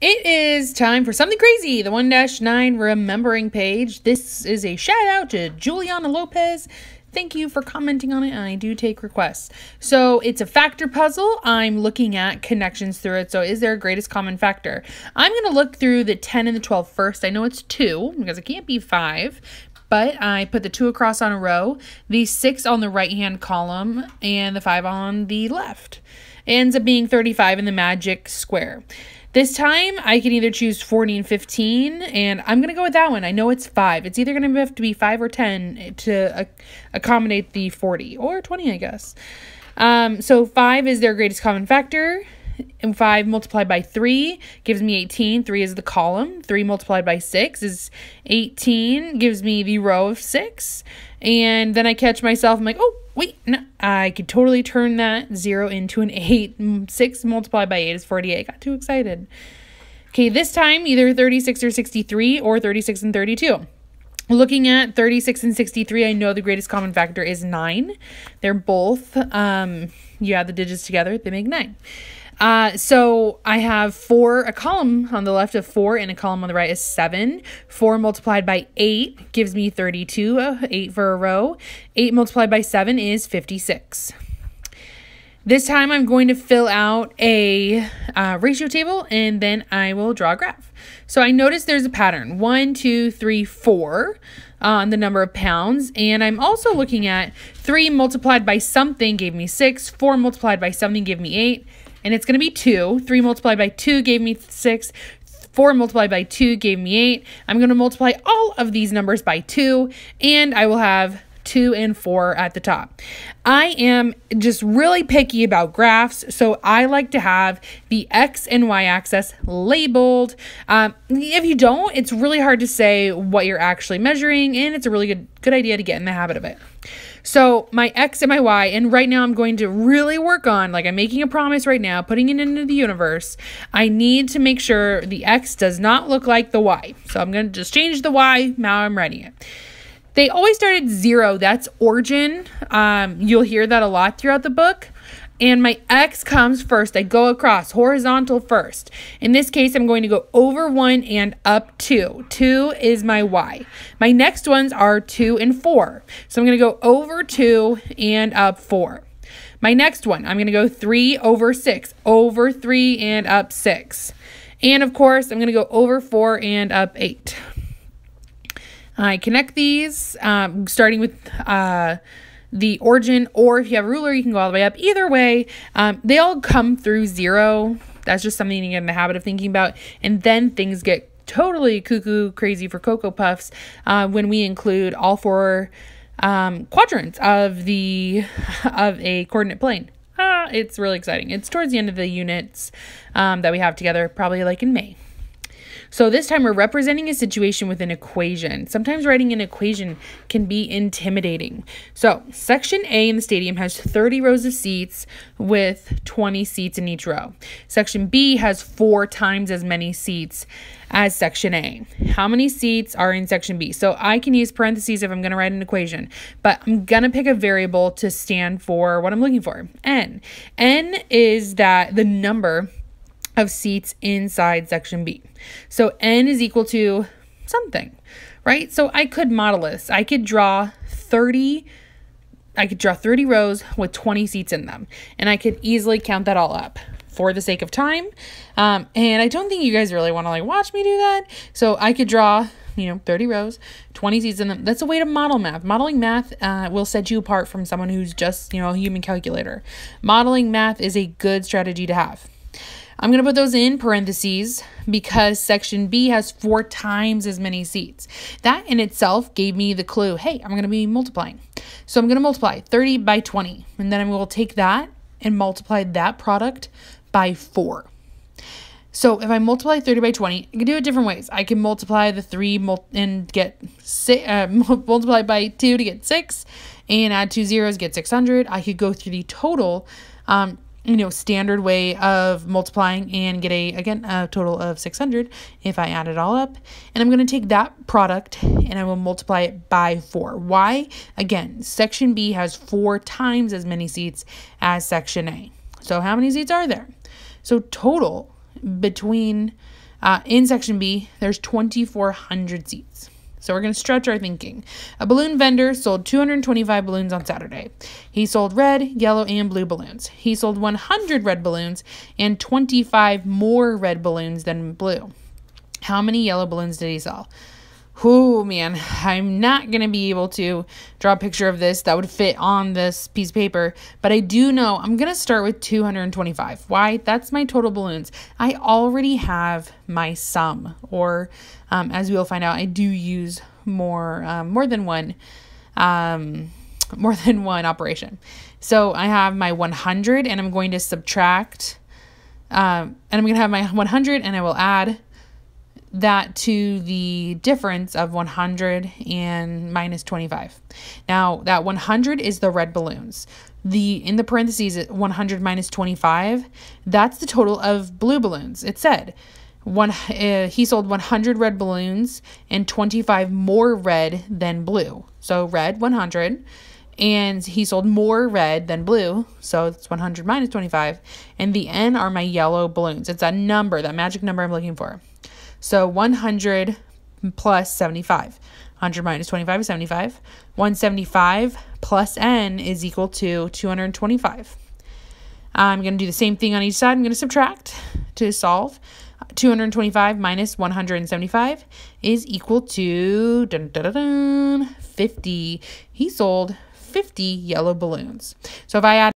It is time for something crazy, the 1 9 remembering page. This is a shout out to Juliana Lopez. Thank you for commenting on it. and I do take requests. So it's a factor puzzle. I'm looking at connections through it. So is there a greatest common factor? I'm going to look through the 10 and the 12 first. I know it's 2 because it can't be 5, but I put the 2 across on a row, the 6 on the right hand column, and the 5 on the left. It ends up being 35 in the magic square. This time I can either choose 40 and 15, and I'm going to go with that one. I know it's 5. It's either going to have to be 5 or 10 to uh, accommodate the 40, or 20, I guess. Um, so 5 is their greatest common factor. And 5 multiplied by 3 gives me 18. 3 is the column. 3 multiplied by 6 is 18, gives me the row of 6. And then I catch myself, I'm like, oh, wait, no, I could totally turn that 0 into an 8. Mm, 6 multiplied by 8 is 48. I got too excited. Okay, this time either 36 or 63 or 36 and 32. Looking at 36 and 63, I know the greatest common factor is 9. They're both, um, you add the digits together, they make 9. Uh, so I have four, a column on the left of four, and a column on the right is seven. Four multiplied by eight gives me 32, uh, eight for a row. Eight multiplied by seven is 56. This time I'm going to fill out a uh, ratio table and then I will draw a graph. So I notice there's a pattern, one, two, three, four on the number of pounds. And I'm also looking at three multiplied by something gave me six, four multiplied by something gave me eight, and it's going to be 2. 3 multiplied by 2 gave me 6. 4 multiplied by 2 gave me 8. I'm going to multiply all of these numbers by 2, and I will have 2 and 4 at the top. I am just really picky about graphs, so I like to have the x and y axis labeled. Um, if you don't, it's really hard to say what you're actually measuring, and it's a really good, good idea to get in the habit of it. So my X and my Y, and right now I'm going to really work on, like I'm making a promise right now, putting it into the universe. I need to make sure the X does not look like the Y. So I'm going to just change the Y. Now I'm writing it. They always start at zero. That's origin. Um, you'll hear that a lot throughout the book and my x comes first. I go across horizontal first. In this case, I'm going to go over 1 and up 2. 2 is my y. My next ones are 2 and 4. So I'm going to go over 2 and up 4. My next one, I'm going to go 3 over 6, over 3 and up 6. And of course, I'm going to go over 4 and up 8. I connect these, um, starting with... Uh, the origin, or if you have a ruler, you can go all the way up. Either way, um, they all come through zero. That's just something you get in the habit of thinking about. And then things get totally cuckoo crazy for Cocoa Puffs uh, when we include all four um, quadrants of the of a coordinate plane. Ah, it's really exciting. It's towards the end of the units um, that we have together, probably like in May. So this time we're representing a situation with an equation. Sometimes writing an equation can be intimidating. So section A in the stadium has 30 rows of seats with 20 seats in each row. Section B has four times as many seats as section A. How many seats are in section B? So I can use parentheses if I'm going to write an equation, but I'm going to pick a variable to stand for what I'm looking for. N. N is that the number of seats inside section B. So n is equal to something, right? So I could model this. I could draw 30 I could draw 30 rows with 20 seats in them, and I could easily count that all up for the sake of time. Um, and I don't think you guys really want to like watch me do that. So I could draw, you know, 30 rows, 20 seats in them. That's a way to model math. Modeling math uh, will set you apart from someone who's just, you know, a human calculator. Modeling math is a good strategy to have. I'm going to put those in parentheses because section B has four times as many seats. That in itself gave me the clue, hey, I'm going to be multiplying. So I'm going to multiply 30 by 20, and then I will take that and multiply that product by 4. So if I multiply 30 by 20, I can do it different ways. I can multiply the 3 mul and get six, uh, multiply by 2 to get 6 and add two zeros, get 600. I could go through the total um, you know, standard way of multiplying and get a, again, a total of 600 if I add it all up. And I'm going to take that product and I will multiply it by 4. Why? Again, section B has four times as many seats as section A. So how many seats are there? So total between Uh, in section B, there's 2,400 seats. So we're going to stretch our thinking. A balloon vendor sold 225 balloons on Saturday. He sold red, yellow, and blue balloons. He sold 100 red balloons and 25 more red balloons than blue. How many yellow balloons did he sell? Oh man, I'm not going to be able to draw a picture of this that would fit on this piece of paper, but I do know I'm going to start with 225. Why? That's my total balloons. I already have my sum, or um, as we will find out, I do use more, um, more than one, um, more than one operation. So I have my 100 and I'm going to subtract, um, and I'm going to have my 100 and I will add that to the difference of 100 and minus 25. Now, that 100 is the red balloons. The in the parentheses 100 minus 25, that's the total of blue balloons. It said one uh, he sold 100 red balloons and 25 more red than blue. So red 100 and he sold more red than blue, so it's 100 minus 25. And the N are my yellow balloons. It's that number, that magic number I'm looking for. So 100 plus 75. 100 minus 25 is 75. 175 plus n is equal to 225. I'm going to do the same thing on each side. I'm going to subtract to solve. 225 minus 175 is equal to dun, dun, dun, 50. He sold 50 yellow balloons. So if I add